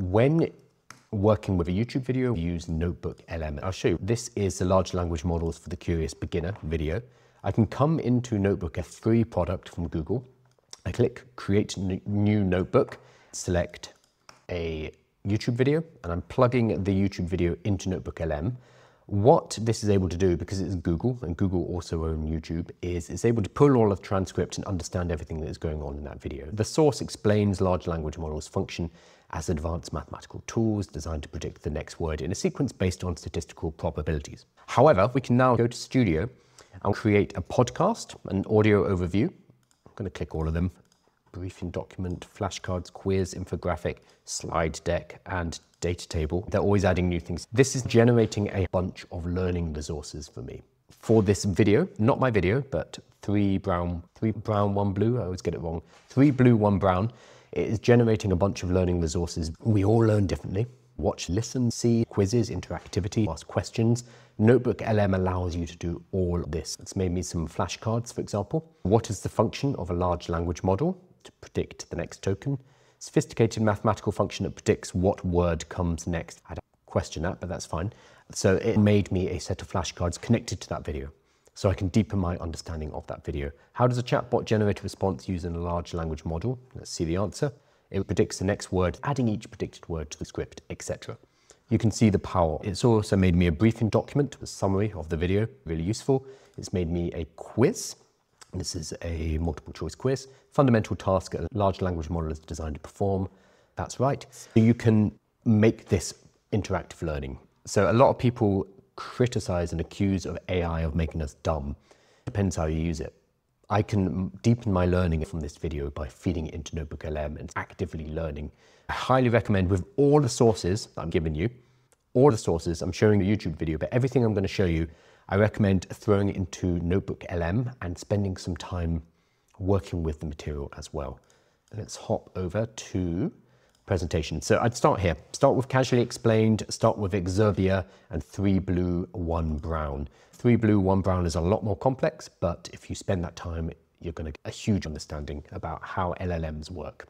When working with a YouTube video, use Notebook LM. I'll show you. This is the large language models for the curious beginner video. I can come into Notebook, a free product from Google. I click create new notebook, select a YouTube video, and I'm plugging the YouTube video into Notebook LM. What this is able to do, because it's Google, and Google also own YouTube, is it's able to pull all of the transcript and understand everything that is going on in that video. The source explains large language models function as advanced mathematical tools designed to predict the next word in a sequence based on statistical probabilities. However, we can now go to Studio and create a podcast, an audio overview. I'm going to click all of them. Briefing document, flashcards, quiz, infographic, slide deck, and data table. They're always adding new things. This is generating a bunch of learning resources for me. For this video, not my video, but three brown, three brown, one blue, I always get it wrong. Three blue, one brown it is generating a bunch of learning resources. We all learn differently. Watch, listen, see, quizzes, interactivity, ask questions. Notebook LM allows you to do all this. It's made me some flashcards, for example. What is the function of a large language model to predict the next token? Sophisticated mathematical function that predicts what word comes next. I had a question that, but that's fine. So it made me a set of flashcards connected to that video so I can deepen my understanding of that video. How does a chatbot generate a response using a large language model? Let's see the answer. It predicts the next word, adding each predicted word to the script, etc. You can see the power. It's also made me a briefing document, a summary of the video, really useful. It's made me a quiz. This is a multiple choice quiz. Fundamental task a large language model is designed to perform. That's right. So You can make this interactive learning. So a lot of people criticize and accuse of AI of making us dumb. Depends how you use it. I can deepen my learning from this video by feeding it into Notebook LM and actively learning. I highly recommend with all the sources that I'm giving you, all the sources, I'm showing a YouTube video, but everything I'm going to show you, I recommend throwing it into Notebook LM and spending some time working with the material as well. Let's hop over to presentation. So I'd start here. Start with casually explained, start with Exurb1a and three blue, one brown. Three blue, one brown is a lot more complex, but if you spend that time, you're going to get a huge understanding about how LLMs work.